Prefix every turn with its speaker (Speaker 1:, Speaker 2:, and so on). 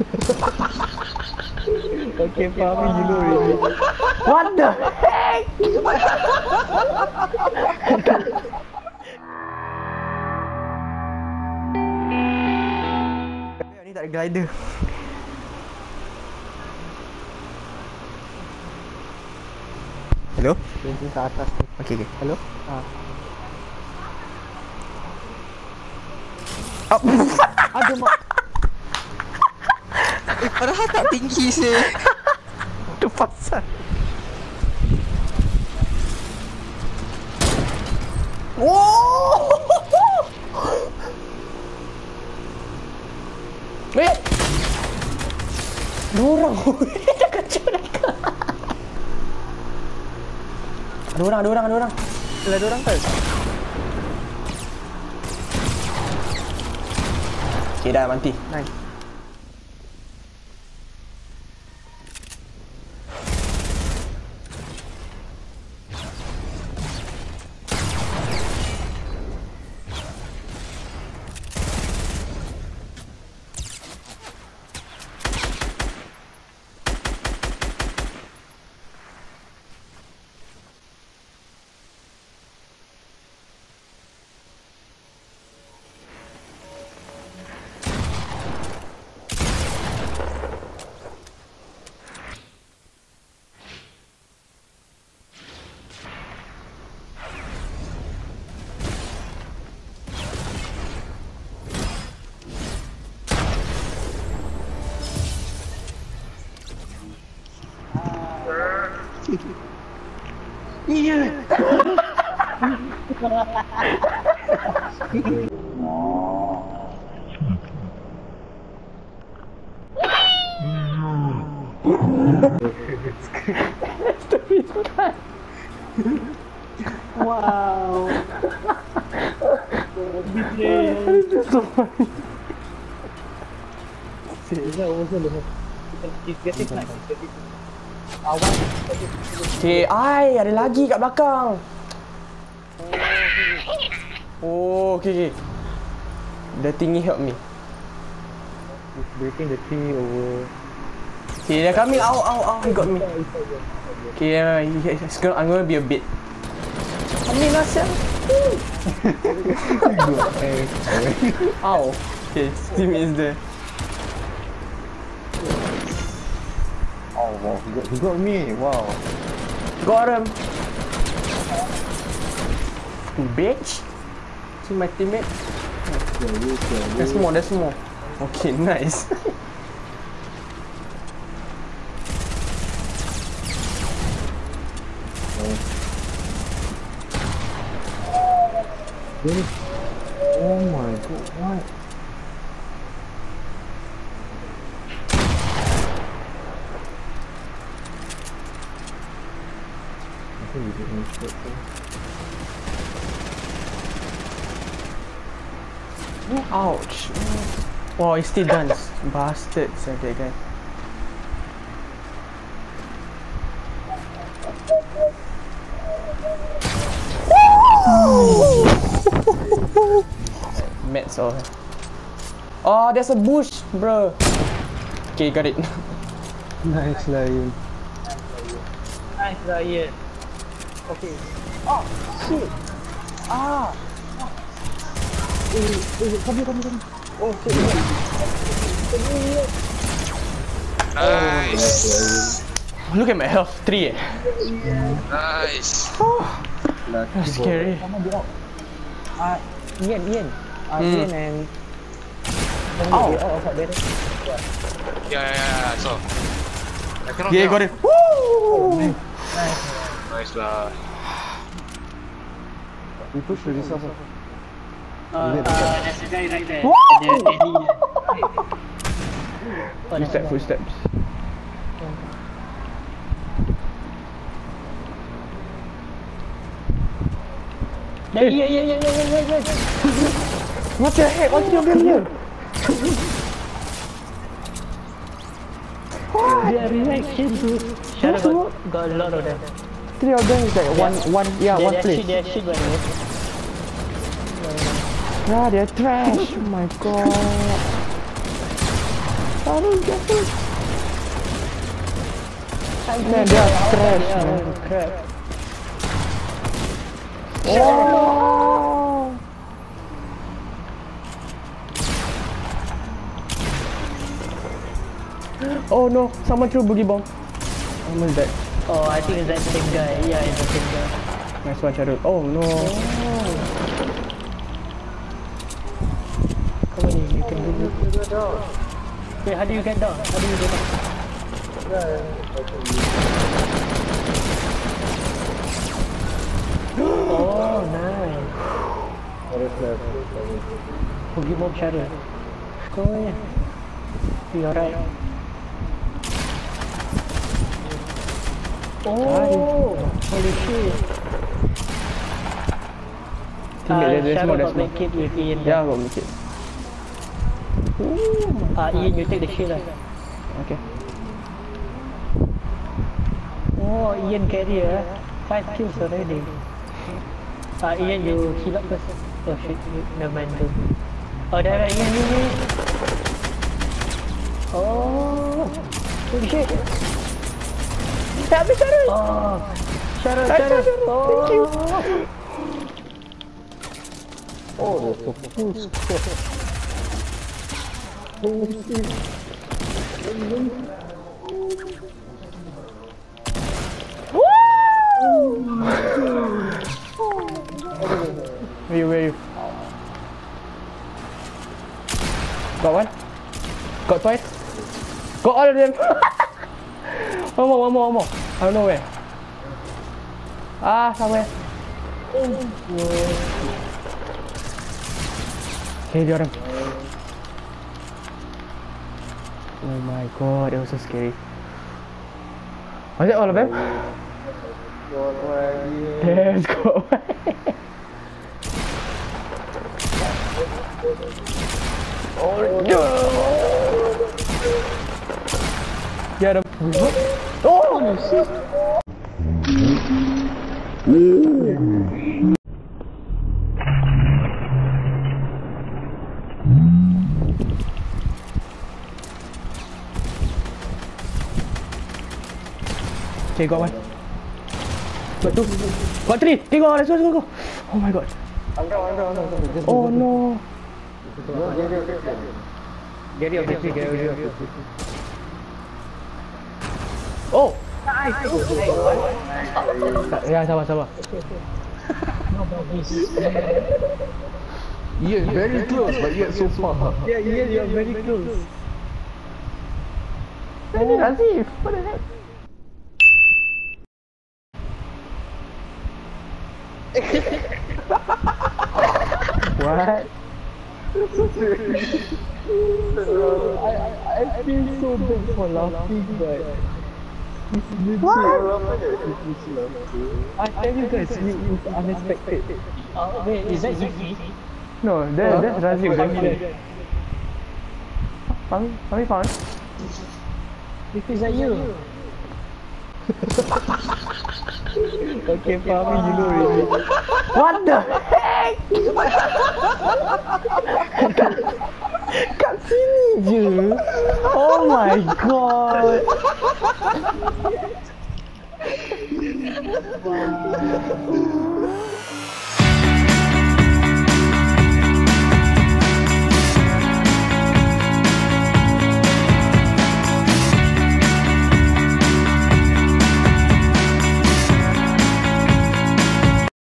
Speaker 1: Okay, Fahmi, you know already.
Speaker 2: What the heck? Ni tak ada glider. Hello?
Speaker 1: Painting kat atas tu.
Speaker 2: Okay, okay.
Speaker 1: Hello? Ah.
Speaker 2: Oh.
Speaker 1: Aduh, mak.
Speaker 3: Eh, padahal tak tinggi sih.
Speaker 2: Tu pasal. Wow! Wait! Dua orang. Dah kacau dah. Ada orang, ada orang, ada orang.
Speaker 1: Ada orang kan?
Speaker 2: Okay, dah mati.
Speaker 1: Nice. てる逃げる
Speaker 2: Okay, ai, ada lagi kat belakang. Oh, okay, okay. The thingy help me.
Speaker 1: He's breaking the tree over.
Speaker 2: Okay, they're coming. Ow, ow, ow, he got me. Okay, uh, he- he's gonna, I'm gonna be a bit. Amin lah, siap. Ow. Okay, Steam is there.
Speaker 1: Oh wow, he got, he got me. Wow.
Speaker 2: Got him. Bitch. See my teammate? There's more, there's more. Okay, nice.
Speaker 1: Oh my god, what?
Speaker 2: Ouch. Wow, he still dance. Bastard, said that guy. Mets all. Oh, there's a bush, bro. Okay, got it.
Speaker 1: Nice lion.
Speaker 4: Nice Riot.
Speaker 1: Okay. Oh, shit. Ah. Eh, eh, come here, come here, come here. Oh, shit.
Speaker 3: Nice.
Speaker 2: Look at my health, three. Eh.
Speaker 3: Nice.
Speaker 2: That's scary.
Speaker 1: Ah, Ian, Ian. Ah,
Speaker 2: Hmm.
Speaker 1: Ian and... They out outside there.
Speaker 3: Yeah, yeah, yeah. So. I cannot
Speaker 2: Yeah,
Speaker 3: get
Speaker 2: got
Speaker 3: out.
Speaker 2: it. Woo!
Speaker 3: Nice lah.
Speaker 1: We push to this house.
Speaker 4: Uh, uh, there's a guy right there.
Speaker 2: Woo!
Speaker 4: Ada Danny.
Speaker 2: Footsteps, footsteps.
Speaker 4: Danny, yeah, yeah, yeah, yeah, yeah, yeah.
Speaker 2: What the heck? What's your game here?
Speaker 4: Their reaction to Shut up, got a lot of them.
Speaker 2: Three of them is like one, one, yeah,
Speaker 4: They
Speaker 2: one
Speaker 4: actually,
Speaker 2: place.
Speaker 4: they actually got it.
Speaker 2: Yeah, they're trash. oh my god. Harun jatuh. Man, dia trash man.
Speaker 4: Crap.
Speaker 2: Oh. Oh no, someone threw boogie bomb. Almost dead.
Speaker 4: Oh, I think it's that same guy. Yeah, it's the same guy.
Speaker 2: Nice one, Charul. Oh no. Oh.
Speaker 4: Come on in, you can do it. Wait, how do you get down? How do you get down? Oh, nice. Boogie Bomb Shadow. Go in. Be alright. Oh, holy shit.
Speaker 2: Semua, dia
Speaker 4: got
Speaker 2: semua.
Speaker 4: make it with Ian.
Speaker 2: Ya, got make it.
Speaker 4: Ah, Ian, you take the shield lah.
Speaker 2: Okay.
Speaker 4: Oh, Ian carrier. Five kills already. Ah, Ian, you heal up first. Oh shit, never mind. Don't. Oh, there, there, Ian, Ian, Ian. Oh, holy shit.
Speaker 2: Help me, Charul!
Speaker 4: Oh, Sharon.
Speaker 2: you,
Speaker 4: Oh,
Speaker 2: thank you.
Speaker 1: Oh, there's a full squad. Holy shit.
Speaker 2: Where you, where you? Got one? Got twice? Got all of them! one more, one more, one more. I don't know where. Ah, somewhere. Okay, dia orang. Oh my god, that was so scary. Was it all of them? Let's go. Get him. Shit. Okay, got one. Got two. Got three. Okay, go. Let's go, let's go, go. Oh my god. Oh no.
Speaker 1: Get it, get it, get it.
Speaker 2: Oh. Ya, sabar, sabar.
Speaker 1: Yeah, very close, but yet so far.
Speaker 4: yeah, yeah, you're very close.
Speaker 2: Ini Razif. What the heck? what?
Speaker 1: I, I, I feel so bad for laughing, but
Speaker 2: What?
Speaker 1: I tell you guys, it was unexpected.
Speaker 4: Oh, wait, is that Zuki?
Speaker 2: No, that, that's Razif. That's Fahmi, Fahmi found.
Speaker 4: Is that you?
Speaker 1: Okay, Fahmi, you know already.
Speaker 2: What the heck? Kat sini je. Oh my god.